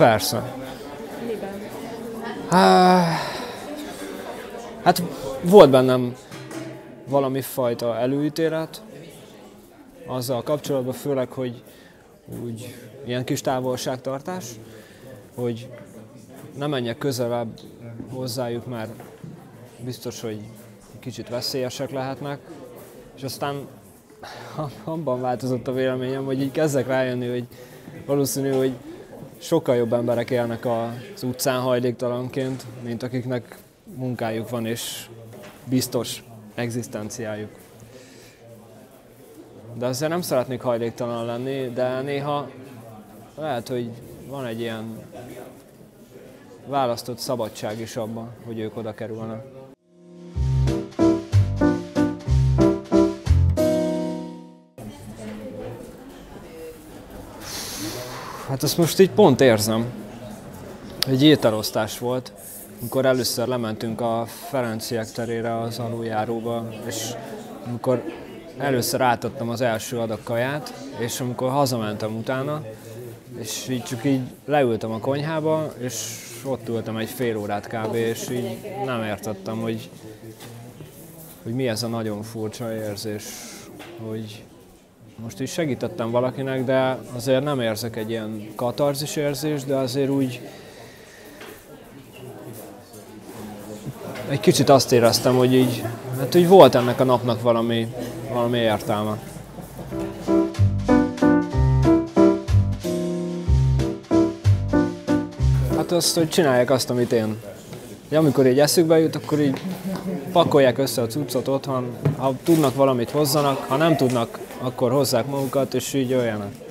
persze. Miben? Há, hát volt bennem valami fajta előítélet azzal kapcsolatban, főleg, hogy úgy ilyen kis távolságtartás, hogy ne menjek közelebb hozzájuk, mert biztos, hogy kicsit veszélyesek lehetnek, és aztán abban változott a véleményem, hogy így kezdek rájönni, hogy valószínű, hogy sokkal jobb emberek élnek az utcán hajléktalanként, mint akiknek munkájuk van és biztos egzisztenciájuk. De azért nem szeretnék hajléktalan lenni, de néha lehet, hogy van egy ilyen választott szabadság is abban, hogy ők oda kerülnek. Hát azt most így pont érzem. Egy ételosztás volt, amikor először lementünk a Ferenciek terére az aluljáróba, és amikor először átadtam az első adag kaját, és amikor hazamentem utána, és így csak így leültem a konyhába, és ott ültem egy fél órát kb. és így nem értettem, hogy, hogy mi ez a nagyon furcsa érzés, hogy most is segítettem valakinek, de azért nem érzek egy ilyen katarzis érzést, de azért úgy egy kicsit azt éreztem, hogy így, hát úgy volt ennek a napnak valami, valami értelme. Hát azt, hogy csinálják azt, amit én. Ja, amikor így eszükbe jut, akkor így pakolják össze a cuccot otthon, ha tudnak valamit hozzanak, ha nem tudnak, akkor hozzák magukat, és így jöjjenek.